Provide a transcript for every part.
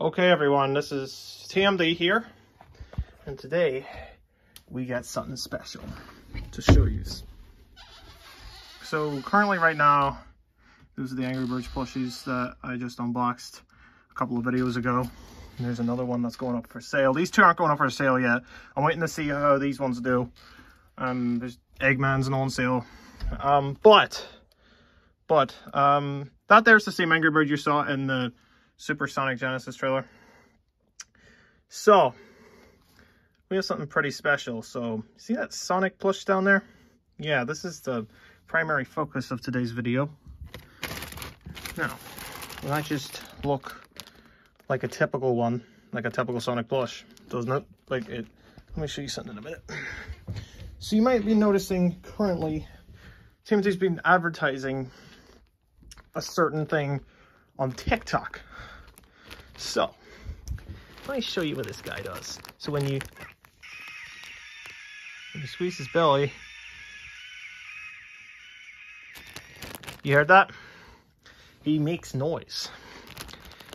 Okay, everyone, this is TMD here, and today we got something special to show you. So currently right now, these are the Angry Birds plushies that I just unboxed a couple of videos ago. And there's another one that's going up for sale. These two aren't going up for sale yet. I'm waiting to see how these ones do. Um, there's Eggman's and on sale. Um, but, but, um, that there's the same Angry Bird you saw in the Supersonic Genesis trailer. So, we have something pretty special. So, see that Sonic plush down there? Yeah, this is the primary focus of today's video. Now, that just look like a typical one, like a typical Sonic plush, doesn't it? Like it, let me show you something in a minute. So you might be noticing currently, Timothy's been advertising a certain thing on TikTok. So, let me show you what this guy does. So when you, when you squeeze his belly, you heard that? He makes noise.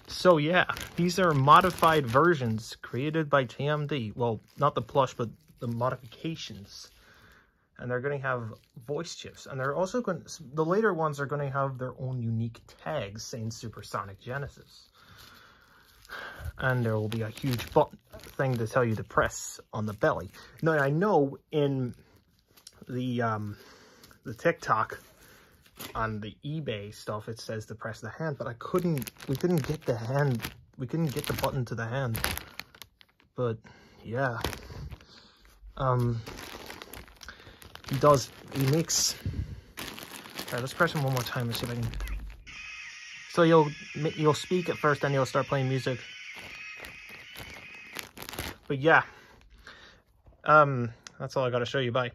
So yeah, these are modified versions created by TMD. Well, not the plush, but the modifications. And they're going to have voice chips. And they're also going to, the later ones are going to have their own unique tags saying Supersonic Genesis and there will be a huge button thing to tell you to press on the belly. Now I know in the um, the TikTok on the eBay stuff it says to press the hand, but I couldn't we couldn't get the hand we couldn't get the button to the hand. But yeah. Um he does he makes Alright, let's press him one more time and see if I can so you'll you'll speak at first, then you'll start playing music. But yeah, um, that's all I got to show you. Bye.